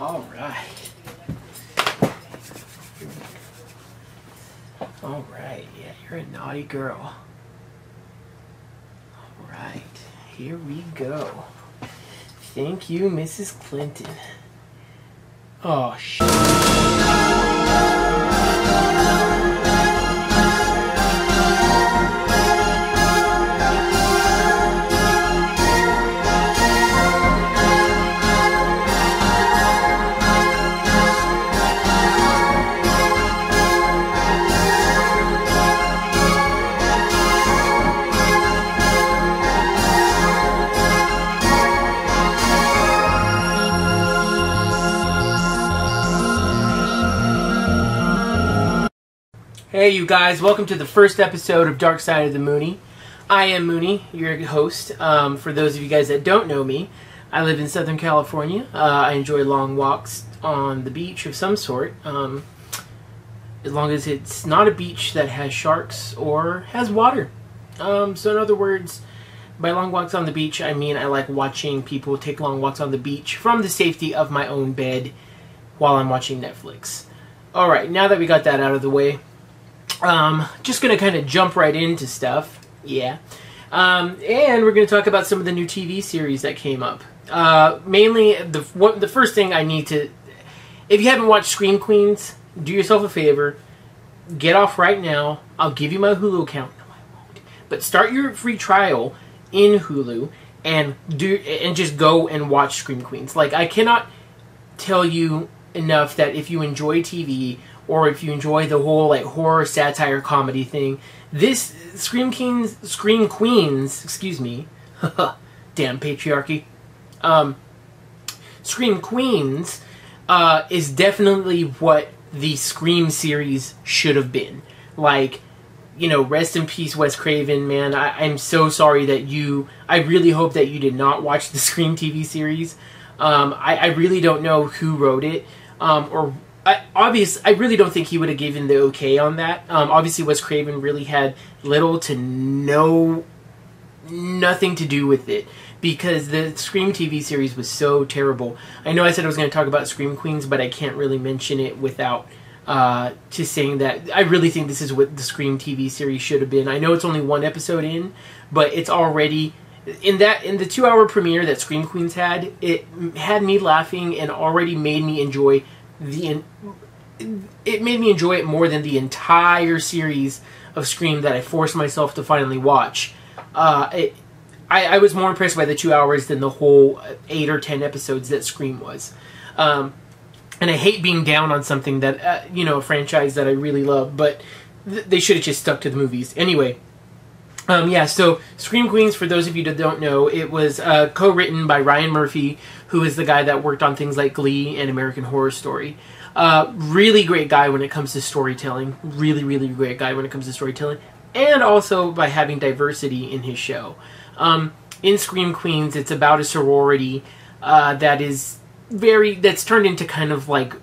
All right. All right. Yeah, you're a naughty girl. All right. Here we go. Thank you, Mrs. Clinton. Oh, shit. Hey, you guys, welcome to the first episode of Dark Side of the Moonie. I am Moonie, your host. Um, for those of you guys that don't know me, I live in Southern California. Uh, I enjoy long walks on the beach of some sort, um, as long as it's not a beach that has sharks or has water. Um, so, in other words, by long walks on the beach, I mean I like watching people take long walks on the beach from the safety of my own bed while I'm watching Netflix. Alright, now that we got that out of the way, um, just going to kind of jump right into stuff. Yeah. Um, and we're going to talk about some of the new TV series that came up. Uh, mainly, the what, the first thing I need to, if you haven't watched Scream Queens, do yourself a favor, get off right now. I'll give you my Hulu account. No, I won't. But start your free trial in Hulu and do and just go and watch Scream Queens. Like I cannot tell you enough that if you enjoy TV or if you enjoy the whole like horror satire comedy thing, this Scream Kings, Scream Queens, excuse me, damn patriarchy, um, Scream Queens uh, is definitely what the Scream series should have been. Like, you know, rest in peace, Wes Craven, man. I, am so sorry that you. I really hope that you did not watch the Scream TV series. Um, I, I, really don't know who wrote it um, or I, I really don't think he would have given the okay on that. Um, obviously, Wes Craven really had little to no, nothing to do with it because the Scream TV series was so terrible. I know I said I was going to talk about Scream Queens, but I can't really mention it without uh, just saying that I really think this is what the Scream TV series should have been. I know it's only one episode in, but it's already in that in the two hour premiere that Scream Queens had. It had me laughing and already made me enjoy the it made me enjoy it more than the entire series of Scream that I forced myself to finally watch. Uh, it, I, I, was more impressed by the two hours than the whole eight or ten episodes that Scream was. Um, and I hate being down on something that uh, you know a franchise that I really love, but th- they should have just stuck to the movies anyway. Um, yeah, so Scream Queens, for those of you that don't know, it was uh, co-written by Ryan Murphy, who is the guy that worked on things like Glee and American Horror Story. Uh, really great guy when it comes to storytelling. Really, really great guy when it comes to storytelling. And also by having diversity in his show. Um, in Scream Queens, it's about a sorority uh, that is very, that's turned into kind of like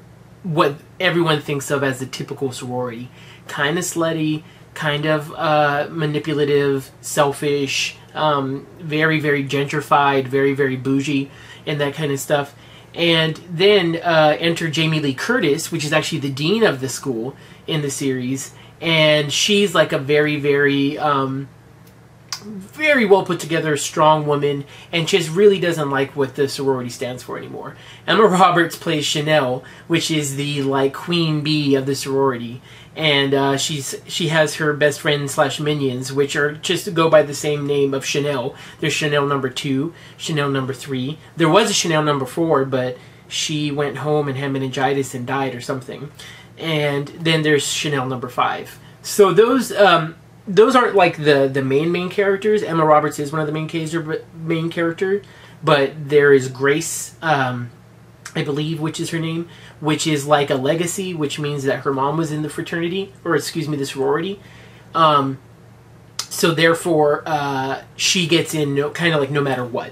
what everyone thinks of as the typical sorority. Kind of slutty, kind of uh, manipulative, selfish, um, very, very gentrified, very, very bougie and that kind of stuff. And then uh, enter Jamie Lee Curtis, which is actually the dean of the school in the series, and she's like a very, very, um, very well put together, strong woman, and just really doesn't like what the sorority stands for anymore. Emma Roberts plays Chanel, which is the like queen bee of the sorority, and uh, she's she has her best friend slash minions, which are just go by the same name of Chanel. There's Chanel number two, Chanel number three. There was a Chanel number four, but she went home and had meningitis and died or something. And then there's Chanel number five. So those um, those aren't like the the main main characters. Emma Roberts is one of the main character, main character, but there is Grace. Um, I believe, which is her name, which is like a legacy, which means that her mom was in the fraternity, or excuse me, the sorority. Um, so therefore, uh, she gets in no, kind of like no matter what.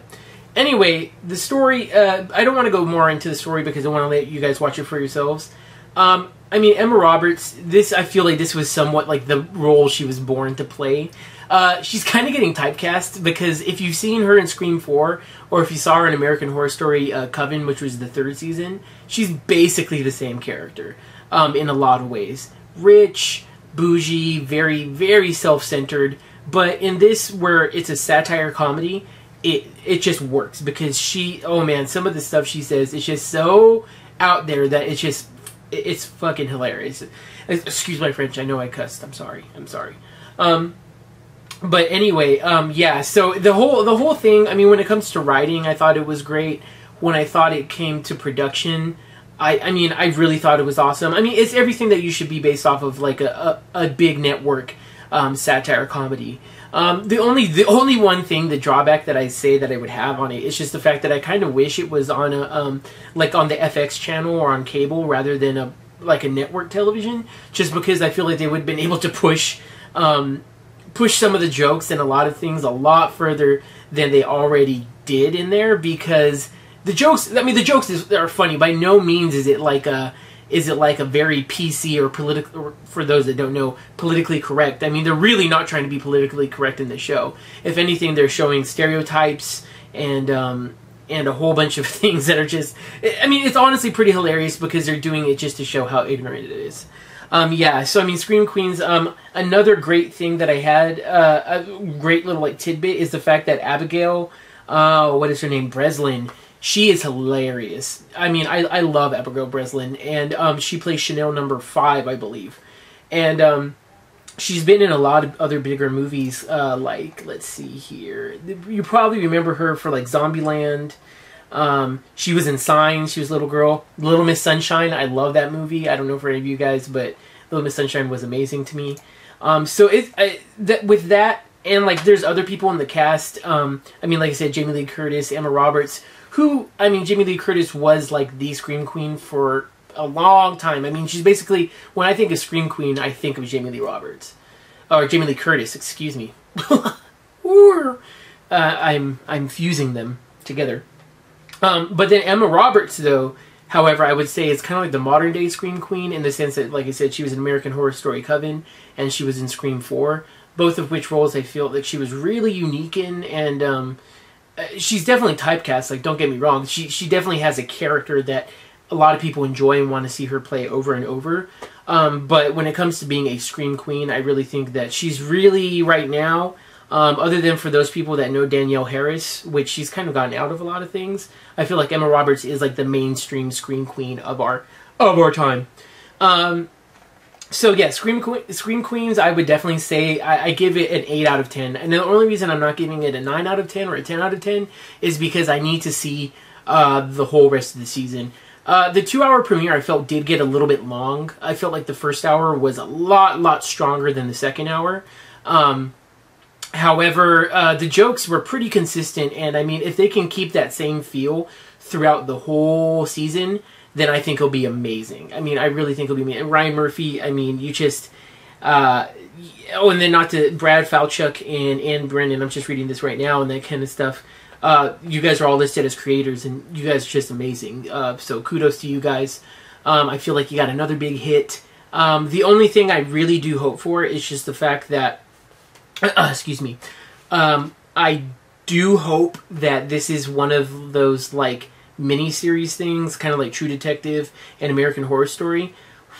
Anyway, the story, uh, I don't want to go more into the story because I want to let you guys watch it for yourselves. Um, I mean, Emma Roberts. This I feel like this was somewhat like the role she was born to play. Uh, she's kind of getting typecast because if you've seen her in Scream Four, or if you saw her in American Horror Story uh, Coven, which was the third season, she's basically the same character um, in a lot of ways. Rich, bougie, very very self centered. But in this, where it's a satire comedy, it it just works because she. Oh man, some of the stuff she says is just so out there that it's just it's fucking hilarious. Excuse my French. I know I cussed. I'm sorry. I'm sorry. Um, but anyway, um, yeah. So the whole the whole thing. I mean, when it comes to writing, I thought it was great. When I thought it came to production, I, I mean, I really thought it was awesome. I mean, it's everything that you should be based off of, like a, a, a big network um, satire comedy. Um, the only the only one thing, the drawback that I say that I would have on it is just the fact that I kind of wish it was on a um, like on the FX channel or on cable rather than a like a network television. Just because I feel like they would have been able to push um, push some of the jokes and a lot of things a lot further than they already did in there because the jokes. I mean, the jokes is, are funny. By no means is it like a is it like a very PC or political, for those that don't know, politically correct? I mean, they're really not trying to be politically correct in the show. If anything, they're showing stereotypes and um, and a whole bunch of things that are just. I mean, it's honestly pretty hilarious because they're doing it just to show how ignorant it is. Um, yeah, so I mean, Scream Queens. Um, another great thing that I had, uh, a great little like tidbit, is the fact that Abigail, uh, what is her name, Breslin she is hilarious. I mean, I, I love Abigail Breslin, and um, she plays Chanel number five, I believe, and um, she's been in a lot of other bigger movies. Uh, like, let's see here, you probably remember her for like Zombieland. Um, she was in Signs. She was a Little Girl, Little Miss Sunshine. I love that movie. I don't know for any of you guys, but Little Miss Sunshine was amazing to me. Um, so it I, that with that and like there's other people in the cast. Um, I mean, like I said, Jamie Lee Curtis, Emma Roberts who I mean, Jamie Lee Curtis was like the scream queen for a long time. I mean, she's basically when I think of scream queen, I think of Jamie Lee Roberts or Jamie Lee Curtis. Excuse me. uh, I'm I'm fusing them together. Um, but then Emma Roberts, though, however, I would say it's kind of like the modern day Scream Queen in the sense that, like I said, she was in American Horror Story Coven and she was in Scream Four, both of which roles I feel like she was really unique in and. Um, she's definitely typecast. Like, don't get me wrong. She she definitely has a character that a lot of people enjoy and want to see her play over and over. Um, but when it comes to being a scream queen, I really think that she's really right now. Um, other than for those people that know Danielle Harris, which she's kind of gotten out of a lot of things, I feel like Emma Roberts is like the mainstream scream queen of our of our time. Um, so yeah, Scream Scream Queens, I would definitely say I, I, give it an eight out of ten. And the only reason I'm not giving it a nine out of ten or a ten out of ten is because I need to see uh, the whole rest of the season. Uh, the two-hour premiere I felt did get a little bit long. I felt like the first hour was a lot, lot stronger than the second hour. Um, however, uh, the jokes were pretty consistent, and I mean, if they can keep that same feel throughout the whole season, then I think he'll be amazing. I mean, I really think he'll be amazing. Ryan Murphy, I mean, you just. Uh, oh, and then not to Brad Falchuk and Ian Brennan. I'm just reading this right now and that kind of stuff. Uh, you guys are all listed as creators, and you guys are just amazing. Uh, so kudos to you guys. Um, I feel like you got another big hit. Um, the only thing I really do hope for is just the fact that, uh, excuse me, um, I do hope that this is one of those like mini-series things, kind of like True Detective and American Horror Story,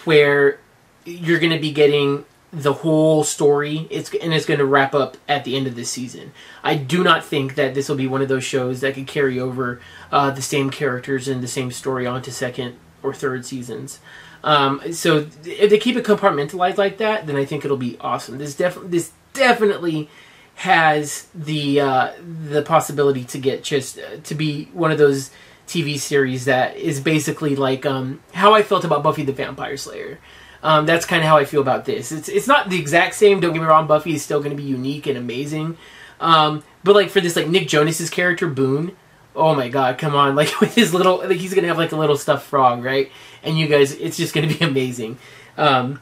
where you're going to be getting the whole story. It's and it's going to wrap up at the end of this season. I do not think that this will be one of those shows that could carry over uh, the same characters and the same story onto second or third seasons. Um, so if they keep it compartmentalized like that, then I think it'll be awesome. This definitely this definitely has the uh, the possibility to get just uh, to be one of those TV series that is basically like um, how I felt about Buffy the Vampire Slayer. Um, that's kind of how I feel about this. It's it's not the exact same. Don't get me wrong. Buffy is still going to be unique and amazing. Um, but like for this like Nick Jonas's character Boone, oh my god, come on! Like with his little like he's gonna have like a little stuffed frog, right? And you guys, it's just gonna be amazing. Um,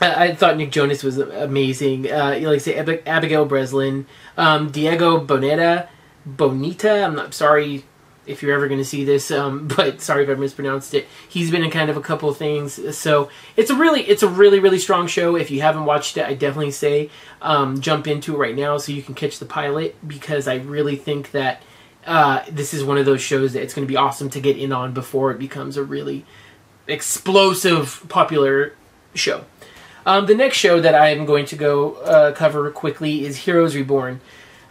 I, I, thought Nick Jonas was amazing. Uh, like I say, Ab- Abigail Breslin, um, Diego Boneta, Bonita. I'm not sorry if you're ever going to see this, um, but sorry if I mispronounced it. He's been in kind of a couple of things, so it's a really, it's a really, really strong show. If you haven't watched it, I definitely say um, jump into it right now so you can catch the pilot because I really think that uh, this is one of those shows that it's going to be awesome to get in on before it becomes a really explosive, popular show. Um, the next show that I'm going to go uh, cover quickly is Heroes Reborn.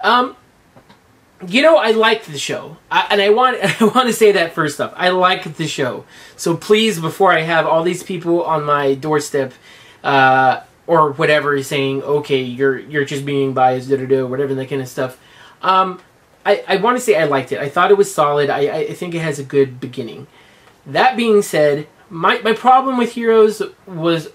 Um, you know, I liked the show, I, and I want I want to say that first off. I liked the show, so please, before I have all these people on my doorstep, uh, or whatever, saying, "Okay, you're you're just being biased," da da da, whatever that kind of stuff. Um, I I want to say I liked it. I thought it was solid. I I think it has a good beginning. That being said, my my problem with Heroes was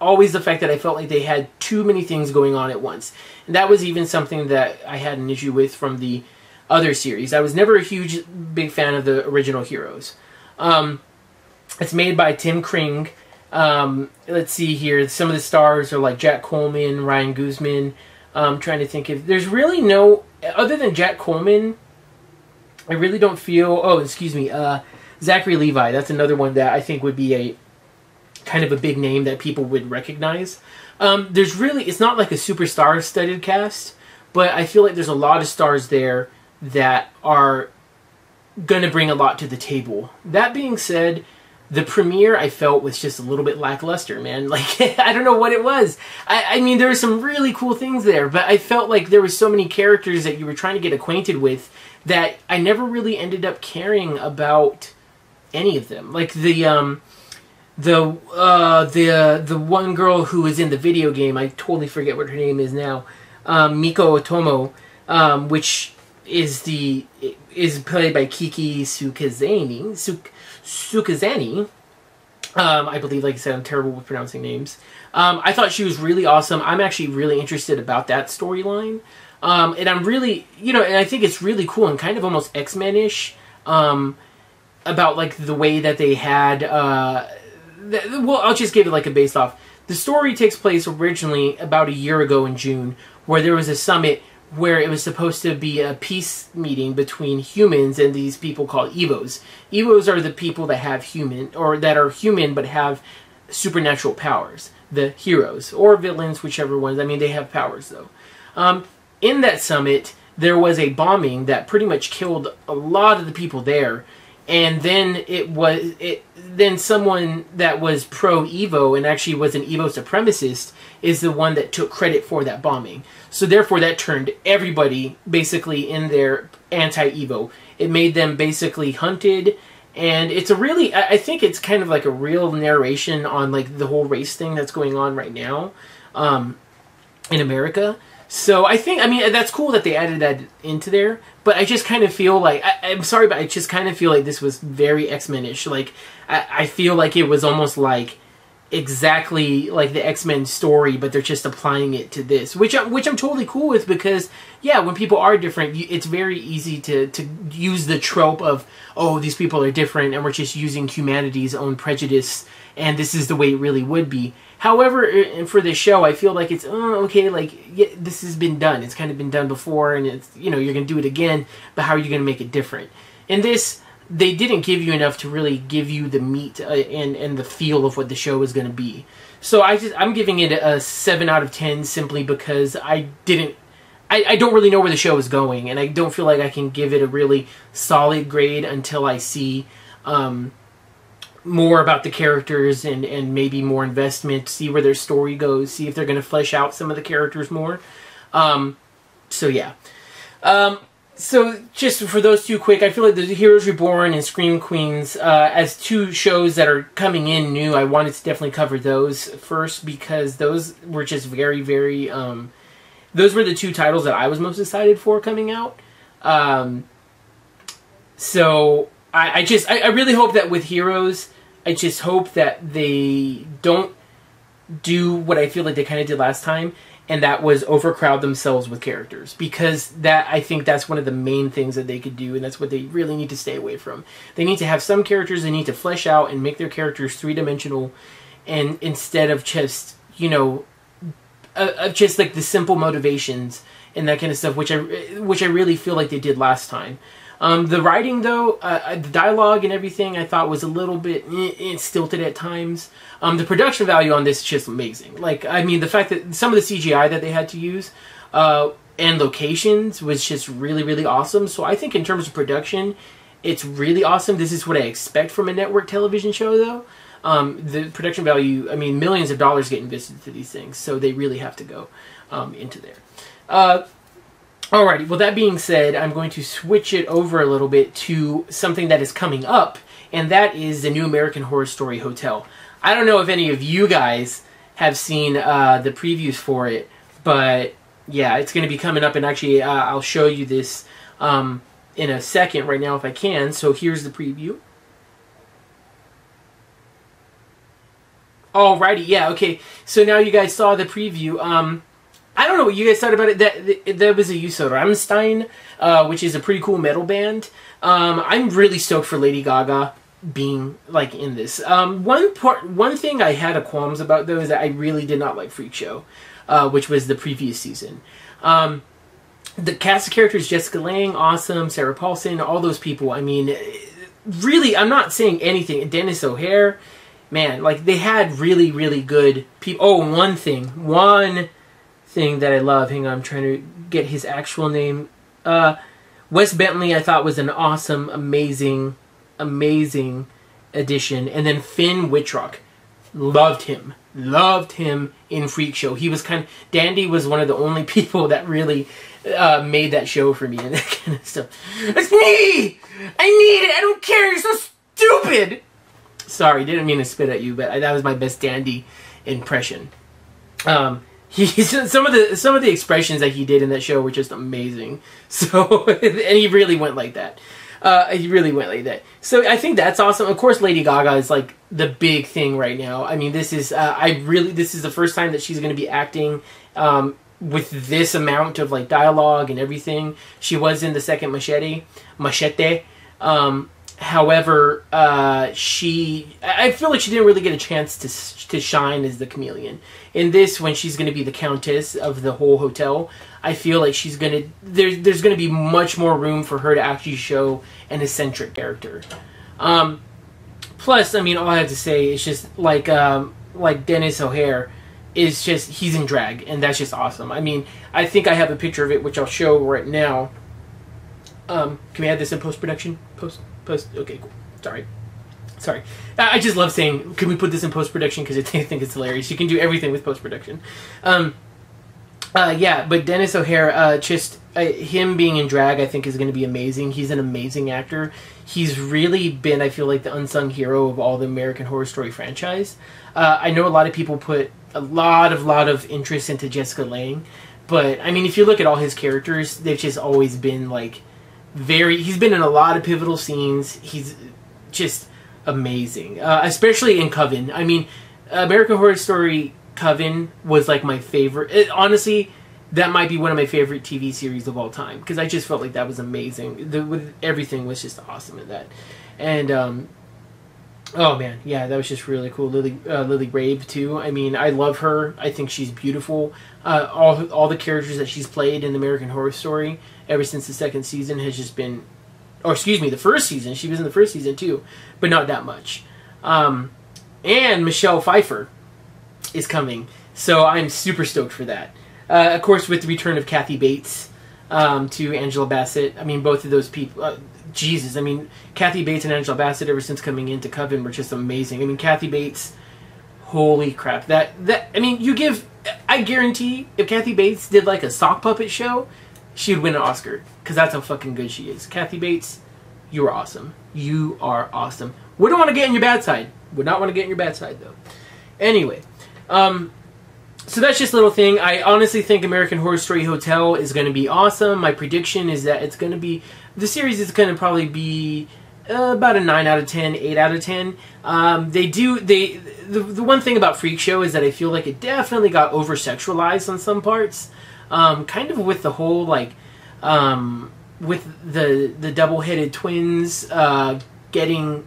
always the fact that I felt like they had too many things going on at once. And that was even something that I had an issue with from the other series. I was never a huge big fan of the original Heroes. Um, it's made by Tim Kring. Um, let's see here. Some of the stars are like Jack Coleman, Ryan Guzman. I'm um, trying to think if there's really no other than Jack Coleman. I really don't feel. Oh, excuse me. Uh, Zachary Levi. That's another one that I think would be a kind of a big name that people would recognize. Um, there's really. It's not like a superstar studded cast, but I feel like there's a lot of stars there that are going to bring a lot to the table. That being said, the premiere I felt was just a little bit lackluster, man. Like I don't know what it was. I, I mean, there were some really cool things there, but I felt like there were so many characters that you were trying to get acquainted with that I never really ended up caring about any of them. Like the um, the uh, the the one girl who was in the video game, I totally forget what her name is now. Um, Miko Otomo, um, which is the is played by Kiki Sukazani. Suk, Sukazani. Um, I believe, like I said, I'm terrible with pronouncing names. Um, I thought she was really awesome. I'm actually really interested about that storyline. Um, and I'm really, you know, and I think it's really cool and kind of almost X Men ish um, about like the way that they had. Uh, well, I'll just give it like a base off. The story takes place originally about a year ago in June, where there was a summit where it was supposed to be a peace meeting between humans and these people called Evos. Evos are the people that have human or that are human but have supernatural powers. The heroes or villains, whichever ones. I mean, they have powers though. Um, in that summit, there was a bombing that pretty much killed a lot of the people there, and then it was it. Then someone that was pro Evo and actually was an Evo supremacist is the one that took credit for that bombing. So therefore, that turned everybody basically in their anti-Evo. It made them basically hunted, and it's a really, I think it's kind of like a real narration on like the whole race thing that's going on right now um, in America. So I think, I mean, that's cool that they added that into there, but I just kind of feel like, I, am sorry, but I just kind of feel like this was very X-Men-ish. Like, I, I feel like it was almost like exactly like the X-Men story, but they're just applying it to this, which I'm, which I'm totally cool with because yeah, when people are different, it's very easy to to use the trope of oh these people are different and we're just using humanity's own prejudice and this is the way it really would be. However, for this show, I feel like it's oh, okay. Like yeah, this has been done. It's kind of been done before, and it's you know you're gonna do it again. But how are you gonna make it different? In this, they didn't give you enough to really give you the meat uh, and and the feel of what the show was going to be. So I just I'm giving it a seven out of ten simply because I didn't. I, I don't really know where the show is going, and I don't feel like I can give it a really solid grade until I see um, more about the characters and, and maybe more investment, see where their story goes, see if they're going to flesh out some of the characters more. Um, so yeah. Um, so just for those two quick, I feel like the Heroes Reborn and Scream Queens uh, as two shows that are coming in new. I wanted to definitely cover those first because those were just very, very. Um, those were the two titles that I was most excited for coming out. Um, so I, I just I, I really hope that with Heroes, I just hope that they don't do what I feel like they kind of did last time and that was overcrowd themselves with characters because that I think that's one of the main things that they could do and that's what they really need to stay away from. They need to have some characters they need to flesh out and make their characters three-dimensional and instead of just, you know, uh, of just like the simple motivations and that kind of stuff which I which I really feel like they did last time. Um, the writing, though, uh, uh, the dialogue and everything, I thought was a little bit eh, eh, stilted at times. Um, the production value on this is just amazing. Like, I mean, the fact that some of the CGI that they had to use uh, and locations was just really, really awesome. So I think in terms of production, it's really awesome. This is what I expect from a network television show, though. Um, the production value, I mean, millions of dollars get invested to these things, so they really have to go um, into there. Uh, Alrighty, well, that being said, I'm going to switch it over a little bit to something that is coming up, and that is the new American Horror Story Hotel. I don't know if any of you guys have seen uh, the previews for it, but yeah, it's going to be coming up, and actually, uh, I'll show you this um, in a second right now if I can. So here's the preview. Alrighty, yeah, okay. So now you guys saw the preview. Um, I don't know what you guys thought about it. That that was a use of Rammstein, uh, which is a pretty cool metal band. Um, I'm really stoked for Lady Gaga being like in this. Um, one part, one thing I had a qualms about though is that I really did not like Freak Show, uh, which was the previous season. Um, the cast of characters: Jessica Lange, awesome, Sarah Paulson, all those people. I mean, really, I'm not saying anything. Denis O'Hare, man, like they had really, really good people. Oh, one thing, one thing that I love. Hang on, I'm trying to get his actual name. Uh, Wes Bentley, I thought was an awesome, amazing, amazing addition. And then Finn Wittrock, loved him, loved him in Freak Show. He was kind of Dandy was one of the only people that really uh, made that show for me and that kind of stuff. It's me. I need it. I don't care. You're so stupid. Sorry, didn't mean to spit at you, but I, that was my best Dandy impression. Um, some of the some of the expressions that he did in that show were just amazing. So and he really went like that. Uh, he really went like that. So I think that's awesome. Of course, Lady Gaga is like the big thing right now. I mean, this is uh, I really this is the first time that she's going to be acting um, with this amount of like dialogue and everything. She was in the second Machete, Machete. Um, However, uh, she I feel like she didn't really get a chance to to shine as the chameleon. In this, when she's going to be the countess of the whole hotel, I feel like she's going to there's there's going to be much more room for her to actually show an eccentric character. Um, plus, I mean, all I have to say is just like um, like Denis O'Hare is just he's in drag, and that's just awesome. I mean, I think I have a picture of it, which I'll show right now. Um, can we add this in post production? Post. Post. Okay, cool. Sorry. Sorry. I just love saying, can we put this in post production? Because I think it's hilarious. You can do everything with post production. Um, uh, yeah, but Denis O'Hare, uh, just uh, him being in drag, I think is going to be amazing. He's an amazing actor. He's really been, I feel like, the unsung hero of all the American Horror Story franchise. Uh, I know a lot of people put a lot of lot of interest into Jessica Lange, but I mean, if you look at all his characters, they've just always been like very. He's been in a lot of pivotal scenes. He's just amazing, uh, especially in Coven. I mean, American Horror Story Coven was like my favorite. It, honestly, that might be one of my favorite TV series of all time because I just felt like that was amazing. The, with, everything was just awesome in that, and um, oh man, yeah, that was just really cool. Lily uh, Lily Rabe too. I mean, I love her. I think she's beautiful. Uh, all all the characters that she's played in American Horror Story ever since the second season has just been, or excuse me, the first season. She was in the first season too, but not that much. Um, and Michelle Pfeiffer is coming, so I'm super stoked for that. Uh, of course, with the return of Kathy Bates um, to Angela Bassett. I mean, both of those people. Uh, Jesus, I mean, Kathy Bates and Angela Bassett ever since coming into Coven were just amazing. I mean, Kathy Bates, holy crap! That that I mean, you give. I guarantee if Kathy Bates did like a sock puppet show, she would win an Oscar because that's how fucking good she is. Kathy Bates, you are awesome. You are awesome. Wouldn't want to get in your bad side. Would not want to get in your bad side though. Anyway, um, so that's just a little thing. I honestly think American Horror Story Hotel is going to be awesome. My prediction is that it's going to be the series is going to probably be uh, about a 9 out of 10 8 out of 10 um, they do they the, the one thing about freak show is that i feel like it definitely got over sexualized on some parts um, kind of with the whole like um, with the the double headed twins uh, getting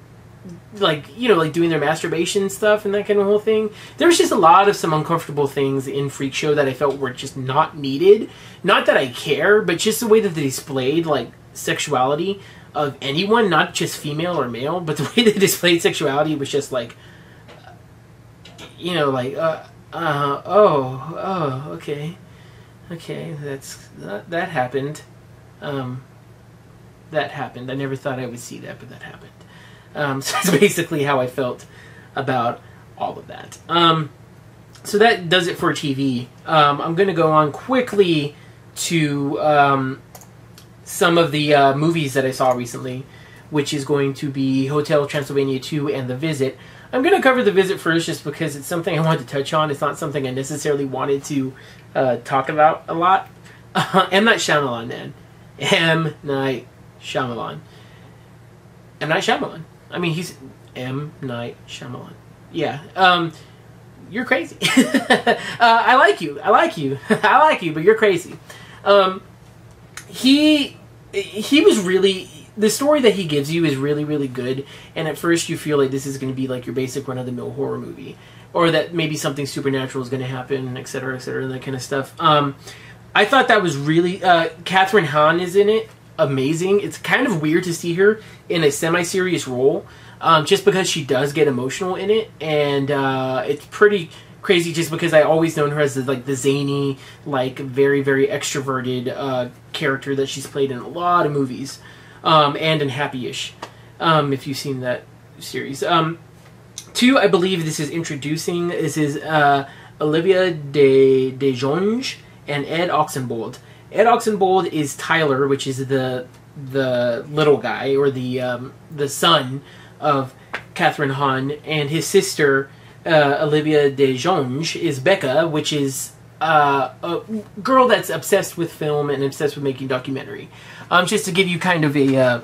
like you know like doing their masturbation stuff and that kind of whole thing. There was just a lot of some uncomfortable things in freak show that i felt were just not needed. Not that i care but just the way that they displayed like sexuality of anyone, not just female or male, but the way they displayed sexuality was just like, you know, like, uh, uh, oh, oh, okay, okay, that's that, that happened, um, that happened. I never thought I would see that, but that happened. Um, so that's basically how I felt about all of that. Um, so that does it for TV. Um, I'm going to go on quickly to um, some of the uh, movies that I saw recently, which is going to be Hotel Transylvania 2 and The Visit. I'm going to cover The Visit first just because it's something I wanted to touch on. It's not something I necessarily wanted to uh, talk about a lot. Uh, M. Night Shyamalan, man. M. Night Shyamalan. M. Night Shyamalan. I mean, he's M. Night Shyamalan. Yeah. Um, you're crazy. uh, I like you. I like you. I like you, but you're crazy. Um, he he was really the story that he gives you is really really good and at first you feel like this is going to be like your basic run of the mill horror movie or that maybe something supernatural is going to happen etc cetera, etc cetera, that kind of stuff. Um, i thought that was really uh, kathryn hahn is in it amazing. It's kind of weird to see her in a semi-serious role um, just because she does get emotional in it and uh, it's pretty crazy just because I always known her as the, like the zany, like very very extroverted uh, character that she's played in a lot of movies, um, and in Happy-ish, um, if you've seen that series. Um, two, I believe this is introducing. This is uh, Olivia de de Jonge and Ed Oxenbould. Ed Oxenbould is Tyler, which is the the little guy or the um, the son of Kathryn Hahn, and his sister uh, Olivia de Jonge is Becca, which is uh, a girl that's obsessed with film and obsessed with making documentary. Um, just to give you kind of a, uh,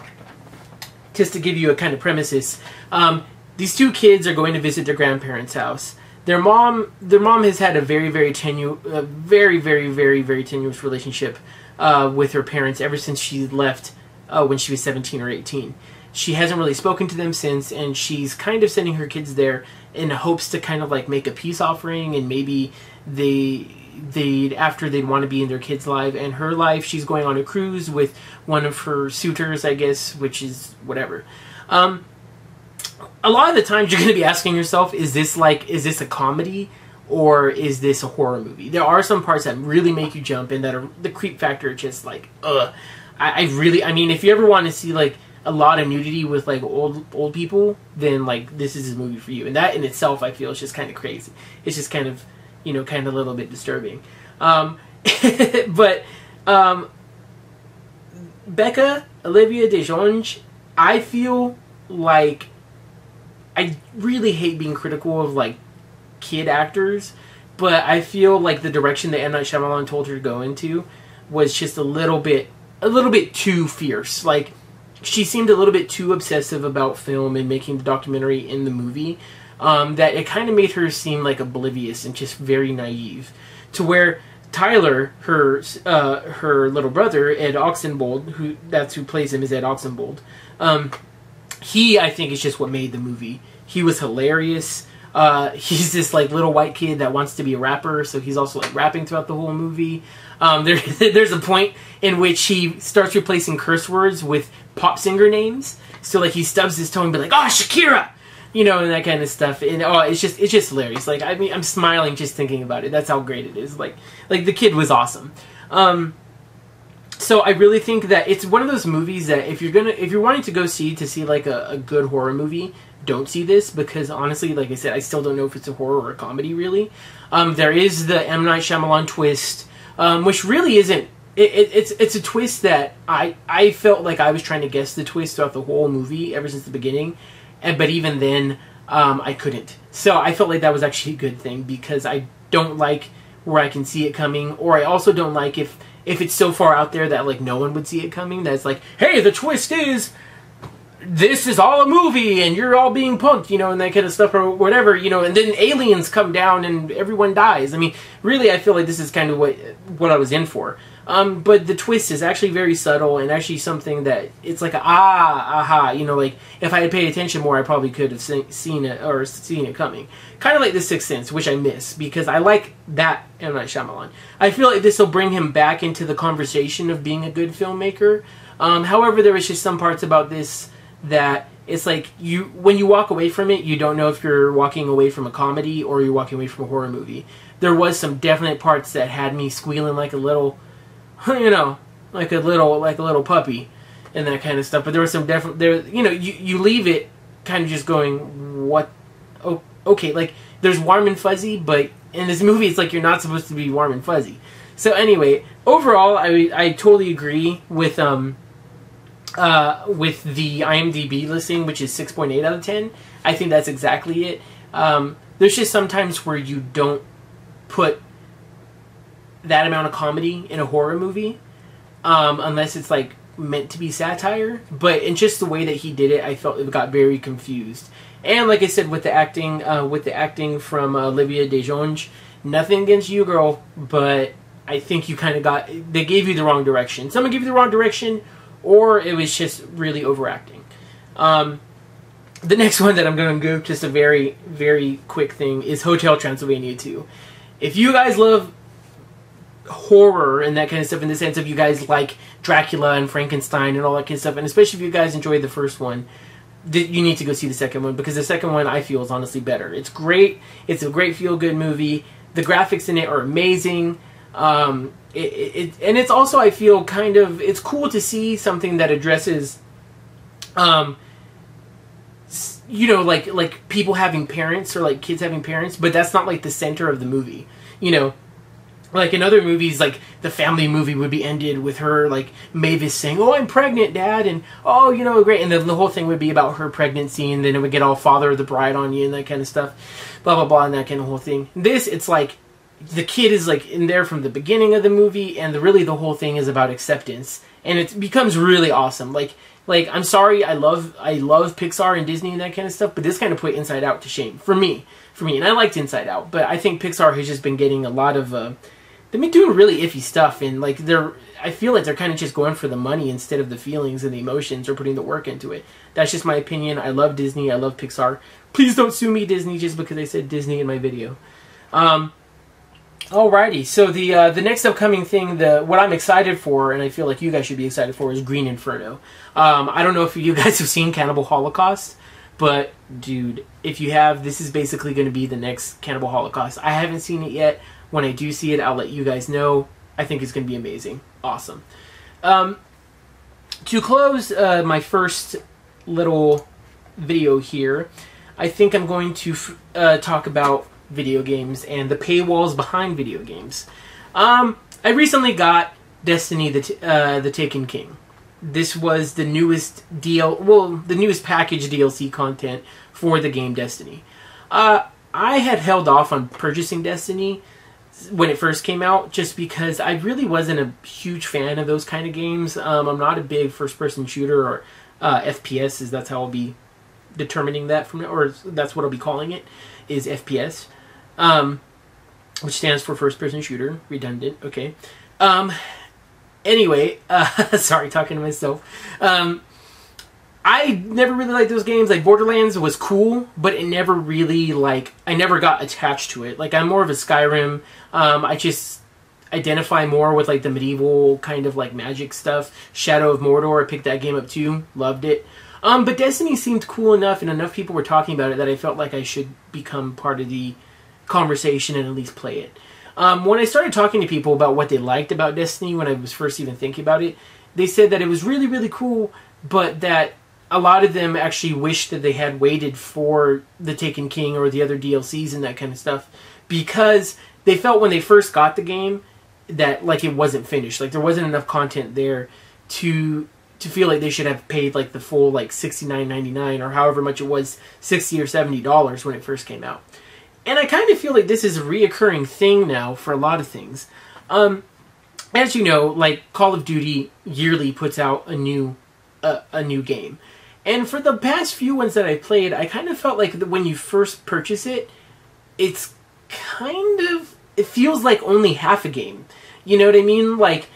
just to give you a kind of premises, um, these two kids are going to visit their grandparents' house. Their mom, their mom has had a very, very tenu, a very, very, very, very tenuous relationship uh, with her parents ever since she left uh, when she was seventeen or eighteen she hasn't really spoken to them since and she's kind of sending her kids there in hopes to kind of like make a peace offering and maybe they they after they'd want to be in their kids life and her life she's going on a cruise with one of her suitors i guess which is whatever um, a lot of the times you're going to be asking yourself is this like is this a comedy or is this a horror movie there are some parts that really make you jump and that are the creep factor just like ugh I, I really i mean if you ever want to see like a lot of nudity with like old old people, then like this is a movie for you. And that in itself, I feel is just kind of crazy. It's just kind of you know kind of a little bit disturbing. Um, but um, Becca Olivia de Jonge, I feel like I really hate being critical of like kid actors, but I feel like the direction that M Night Shyamalan told her to go into was just a little bit a little bit too fierce. Like she seemed a little bit too obsessive about film and making the documentary in the movie um, that it kind of made her seem like oblivious and just very naive to where Tyler, her uh, her little brother Ed Oxenbould, who that's who plays him is Ed Oxenbould. Um, he, I think, is just what made the movie. He was hilarious. Uh, he's this like little white kid that wants to be a rapper, so he's also like rapping throughout the whole movie. Um, there, there's a point in which he starts replacing curse words with pop singer names. So like he stubs his toe and be like, "Oh, Shakira," you know, and that kind of stuff. And oh, it's just it's just hilarious. Like I mean, I'm smiling just thinking about it. That's how great it is. Like like the kid was awesome. Um, so I really think that it's one of those movies that if you're gonna if you're wanting to go see to see like a, a good horror movie, don't see this because honestly, like I said, I still don't know if it's a horror or a comedy. Really, um, there is the M Night Shyamalan twist, um, which really isn't it, it, it's it's a twist that I I felt like I was trying to guess the twist throughout the whole movie ever since the beginning, and but even then um, I couldn't. So I felt like that was actually a good thing because I don't like where I can see it coming, or I also don't like if if it's so far out there that like no one would see it coming. That's like, hey, the twist is this is all a movie and you're all being punked, you know, and that kind of stuff or whatever, you know, and then aliens come down and everyone dies. I mean, really, I feel like this is kind of what what I was in for. Um, but the twist is actually very subtle and actually something that it's like ah aha you know like if I had paid attention more I probably could have seen it or seen it coming. Kind of like the Sixth Sense, which I miss because I like that M Night Shyamalan. I feel like this will bring him back into the conversation of being a good filmmaker. Um, however, there was just some parts about this that it's like you when you walk away from it, you don't know if you're walking away from a comedy or you're walking away from a horror movie. There was some definite parts that had me squealing like a little, you know, like a little like a little puppy, and that kind of stuff. But there was some definite there. You know, you you leave it kind of just going, what? Oh, okay, like there's warm and fuzzy, but in this movie, it's like you're not supposed to be warm and fuzzy. So anyway, overall, I I totally agree with um uh, with the IMDb listing, which is 6.8 out of 10. I think that's exactly it. Um, there's just sometimes where you don't put that amount of comedy in a horror movie, um, unless it's like meant to be satire. But in just the way that he did it, I felt it got very confused. And like I said, with the acting, uh, with the acting from uh, Olivia DeJonge, nothing against you, girl, but I think you kind of got they gave you the wrong direction. Someone gave you the wrong direction, or it was just really overacting. Um, the next one that I'm going to go, just a very, very quick thing, is Hotel Transylvania 2. If you guys love horror and that kind of stuff, in the sense of you guys like Dracula and Frankenstein and all that kind of stuff, and especially if you guys enjoyed the first one, you need to go see the second one because the second one I feel is honestly better. It's great. It's a great feel good movie. The graphics in it are amazing. Um, it, it, and it's also I feel kind of it's cool to see something that addresses, um, you know, like like people having parents or like kids having parents, but that's not like the center of the movie. You know, like in other movies, like the family movie would be ended with her like Mavis saying, "Oh, I'm pregnant, Dad," and "Oh, you know, great," and then the whole thing would be about her pregnancy, and then it would get all father of the bride on you and that kind of stuff, blah blah blah, and that kind of whole thing. This, it's like the kid is like in there from the beginning of the movie, and the, really the whole thing is about acceptance, and it becomes really awesome. Like like I'm sorry, I love I love Pixar and Disney and that kind of stuff, but this kind of put Inside Out to shame for me, for me, and I liked Inside Out, but I think Pixar has just been getting a lot of uh, they've been doing really iffy stuff, and like they're I feel like they're kind of just going for the money instead of the feelings and the emotions or putting the work into it. That's just my opinion. I love Disney. I love Pixar. Please don't sue me, Disney, just because I said Disney in my video. Um, Alrighty, so the uh, the next upcoming thing, the what I'm excited for, and I feel like you guys should be excited for, is Green Inferno. Um, I don't know if you guys have seen Cannibal Holocaust, but dude, if you have, this is basically going to be the next Cannibal Holocaust. I haven't seen it yet. When I do see it, I'll let you guys know. I think it's going to be amazing, awesome. Um, to close uh, my first little video here, I think I'm going to uh, talk about video games and the paywalls behind video games. Um, I recently got Destiny: The uh, The Taken King. This was the newest deal, well, the newest package DLC content for the game Destiny. Uh, I had held off on purchasing Destiny when it first came out, just because I really wasn't a huge fan of those kind of games. Um, I'm not a big first-person shooter or uh, FPS, is that's how I'll be determining that from, or that's what I'll be calling it, is FPS um, which stands for first person shooter. Redundant. Okay. Um, anyway, uh, sorry, talking to myself. Um, I never really liked those games. Like Borderlands was cool, but it never really like I never got attached to it. Like I'm more of a Skyrim. Um, I just identify more with like the medieval kind of like magic stuff. Shadow of Mordor, I picked that game up too. Loved it. Um, but Destiny seemed cool enough, and enough people were talking about it that I felt like I should become part of the conversation and at least play it. Um, when I started talking to people about what they liked about Destiny when I was first even thinking about it, they said that it was really, really cool, but that a lot of them actually wish that they had waited for the Taken King or the other DLCs and that kind of stuff because they felt when they first got the game that like it wasn't finished, like there wasn't enough content there to to feel like they should have paid like the full like sixty nine ninety nine or however much it was sixty or seventy dollars when it first came out. And I kind of feel like this is a reoccurring thing now for a lot of things. Um, as you know, like Call of Duty yearly puts out a new uh, a new game. And for the past few ones that I played, I kind of felt like when you first purchase it, it's kind of it feels like only half a game. You know what I mean? Like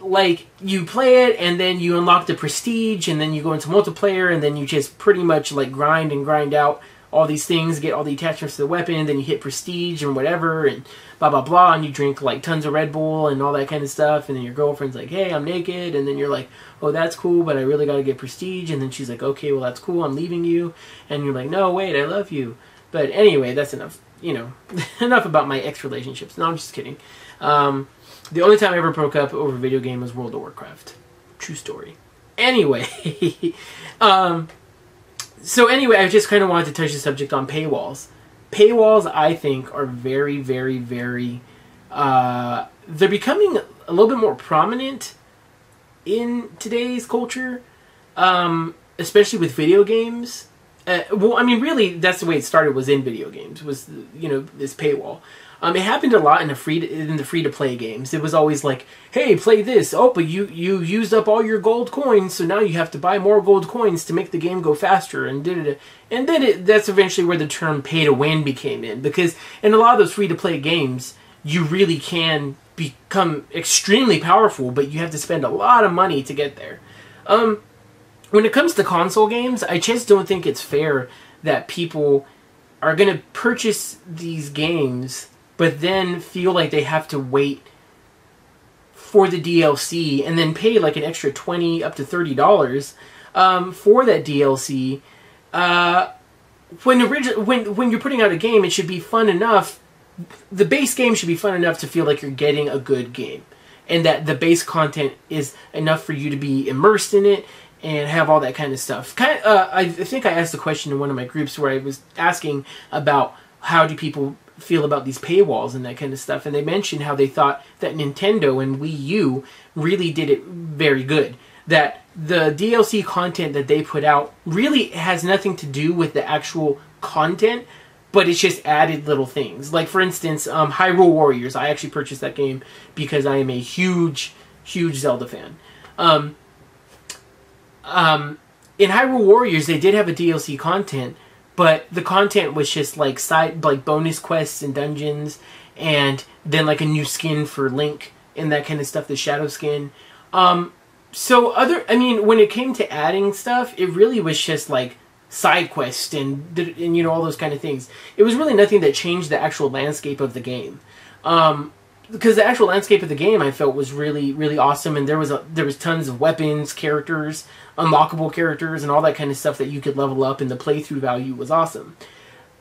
like you play it and then you unlock the prestige and then you go into multiplayer and then you just pretty much like grind and grind out all these things, get all the attachments to the weapon, then you hit prestige and whatever, and blah blah blah, and you drink like tons of Red Bull and all that kind of stuff, and then your girlfriend's like, hey, I'm naked, and then you're like, oh, that's cool, but I really got to get prestige, and then she's like, okay, well that's cool, I'm leaving you, and you're like, no, wait, I love you, but anyway, that's enough, you know, enough about my ex relationships. No, I'm just kidding. Um, the only time I ever broke up over a video game was World of Warcraft. True story. Anyway, um, so anyway, I just kind of wanted to touch the subject on paywalls. Paywalls, I think, are very, very, very. Uh, they're becoming a little bit more prominent in today's culture, um, especially with video games. Uh, well, I mean, really, that's the way it started. Was in video games. Was you know this paywall. Um, it happened a lot in the free to, in the free to play games. It was always like, "Hey, play this." Oh, but you you used up all your gold coins, so now you have to buy more gold coins to make the game go faster. And did it, and then it, that's eventually where the term "pay to win" became in because in a lot of those free to play games, you really can become extremely powerful, but you have to spend a lot of money to get there. Um, when it comes to console games, I just don't think it's fair that people are going to purchase these games but then feel like they have to wait for the DLC and then pay like an extra twenty up to thirty dollars um, for that DLC. Uh, when origi- when when you're putting out a game, it should be fun enough. The base game should be fun enough to feel like you're getting a good game, and that the base content is enough for you to be immersed in it and have all that kind of stuff. Kind of, uh, I think I asked a question in one of my groups where I was asking about how do people feel about these paywalls and that kind of stuff. And they mentioned how they thought that Nintendo and Wii U really did it very good. That the DLC content that they put out really has nothing to do with the actual content, but it's just added little things. Like for instance, um, Hyrule Warriors. I actually purchased that game because I am a huge, huge Zelda fan. Um, um, in Hyrule Warriors, they did have a DLC content, but the content was just like side like bonus quests and dungeons and then like a new skin for Link and that kind of stuff, the shadow skin. Um, so other, I mean, when it came to adding stuff, it really was just like side quests and and you know all those kind of things. It was really nothing that changed the actual landscape of the game. Um, because the actual landscape of the game I felt was really really awesome and there was a there was tons of weapons, characters, unlockable characters and all that kind of stuff that you could level up and the playthrough value was awesome.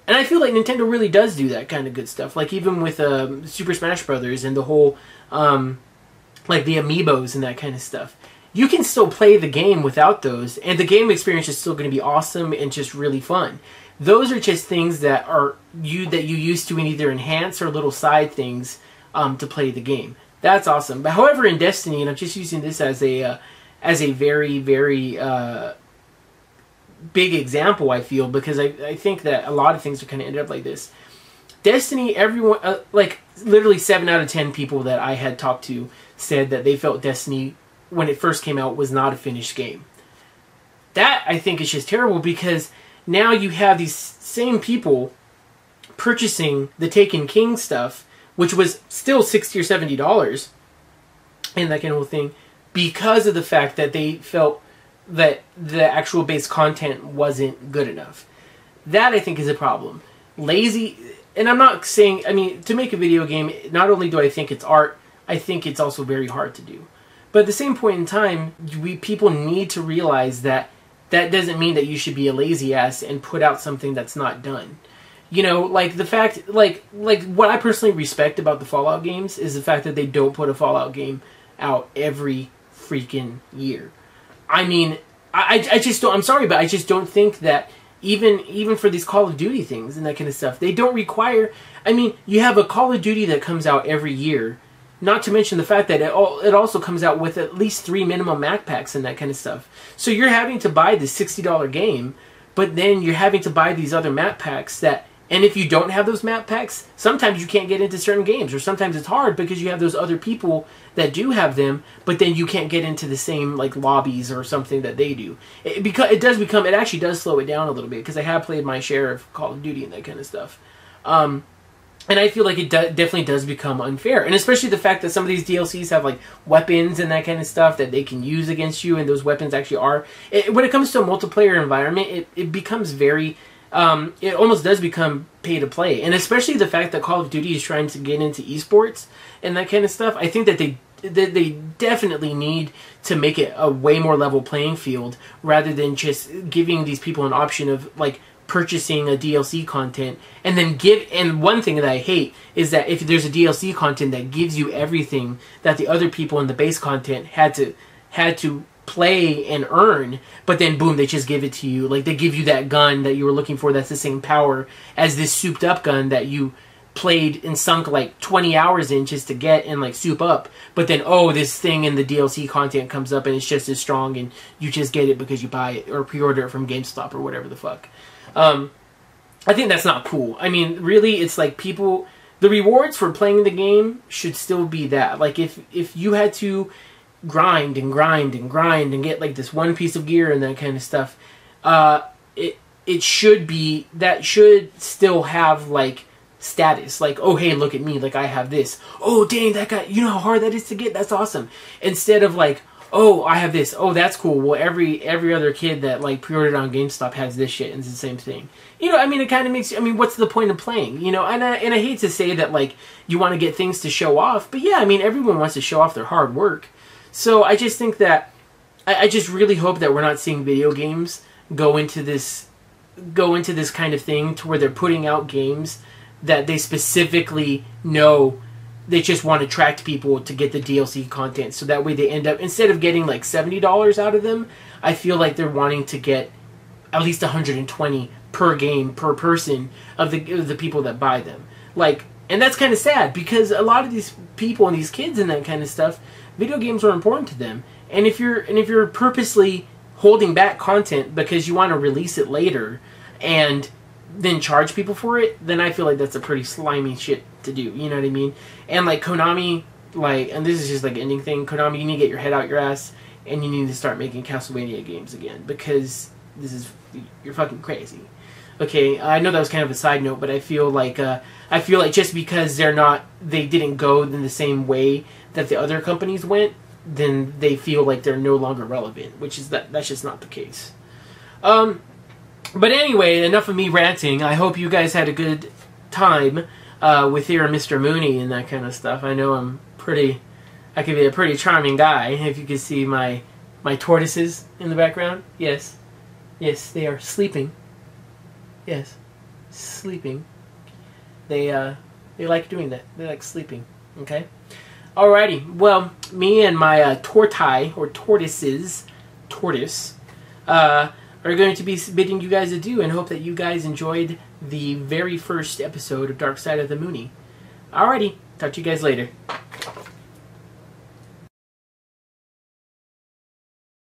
And I feel like Nintendo really does do that kind of good stuff. Like even with um, Super Smash Brothers and the whole um, like the amiibos and that kind of stuff. You can still play the game without those and the game experience is still going to be awesome and just really fun. Those are just things that are you that you used to and either enhance or little side things um, to play the game. That's awesome. But however, in Destiny, and I'm just using this as a uh, as a very very uh, big example, I feel because I, I think that a lot of things are kind of ended up like this. Destiny, everyone uh, like literally seven out of ten people that I had talked to said that they felt Destiny when it first came out was not a finished game. That I think is just terrible because now you have these same people purchasing the Taken King stuff which was still sixty or seventy dollars, and that kind of thing, because of the fact that they felt that the actual base content wasn't good enough. That I think is a problem. Lazy, and I'm not saying. I mean, to make a video game, not only do I think it's art, I think it's also very hard to do. But at the same point in time, we people need to realize that that doesn't mean that you should be a lazy ass and put out something that's not done you know like the fact like like what i personally respect about the fallout games is the fact that they don't put a fallout game out every freaking year. I mean i i just don't i'm sorry but i just don't think that even even for these call of duty things and that kind of stuff they don't require i mean you have a call of duty that comes out every year not to mention the fact that it, all, it also comes out with at least three minimum map packs and that kind of stuff. So you're having to buy the $60 game but then you're having to buy these other map packs that and if you don't have those map packs, sometimes you can't get into certain games, or sometimes it's hard because you have those other people that do have them, but then you can't get into the same like lobbies or something that they do. It, because it does become, it actually does slow it down a little bit because I have played my share of Call of Duty and that kind of stuff. Um, and I feel like it do- definitely does become unfair, and especially the fact that some of these DLCs have like weapons and that kind of stuff that they can use against you, and those weapons actually are. It, when it comes to a multiplayer environment, it, it becomes very um, it almost does become pay to play, and especially the fact that Call of Duty is trying to get into esports and that kind of stuff. I think that they that they definitely need to make it a way more level playing field rather than just giving these people an option of like purchasing a DLC content and then give and one thing that I hate is that if there's a DLC content that gives you everything that the other people in the base content had to had to play and earn, but then boom, they just give it to you. Like they give you that gun that you were looking for that's the same power as this souped up gun that you played and sunk like 20 hours in just to get and like soup up. But then oh, this thing in the DLC content comes up and it's just as strong and you just get it because you buy it or pre-order it from GameStop or whatever the fuck. Um, I think that's not cool. I mean, really, it's like people. The rewards for playing the game should still be that. Like if if you had to grind and grind and grind and get like this one piece of gear and that kind of stuff, uh, it it should be that should still have like status. Like oh hey look at me like I have this. Oh dang that guy you know how hard that is to get. That's awesome. Instead of like oh, I have this. Oh, that's cool. Well, every every other kid that like pre-ordered on GameStop has this shit, and it's the same thing. You know, I mean, it kind of makes. I mean, what's the point of playing? You know, and I, and I hate to say that like you want to get things to show off, but yeah, I mean, everyone wants to show off their hard work. So I just think that I, I just really hope that we're not seeing video games go into this go into this kind of thing to where they're putting out games that they specifically know they just want to attract people to get the DLC content. So that way they end up instead of getting like seventy dollars out of them, I feel like they're wanting to get at least 120 per game per person of the of the people that buy them. Like, and that's kind of sad because a lot of these people and these kids and that kind of stuff, video games are important to them. And if you're and if you're purposely holding back content because you want to release it later and then charge people for it, then I feel like that's a pretty slimy shit to do. You know what I mean? And like Konami, like, and this is just like ending thing. Konami, you need to get your head out your ass, and you need to start making Castlevania games again because this is you're fucking crazy. Okay, I know that was kind of a side note, but I feel like uh, I feel like just because they're not, they didn't go in the same way that the other companies went, then they feel like they're no longer relevant, which is that that's just not the case. Um, but anyway, enough of me ranting. I hope you guys had a good time uh, with your Mr. Moonie and that kind of stuff. I know I'm pretty. I could be a pretty charming guy if you could see my my tortoises in the background. Yes, yes, they are sleeping. Yes, sleeping. They uh, they like doing that. They like sleeping. Okay. Alrighty. Well, me and my uh, tortoise or tortoises, tortoise, uh, are going to be bidding you guys adieu and hope that you guys enjoyed the very first episode of Dark Side of the Moonie. Alrighty, talk to you guys later.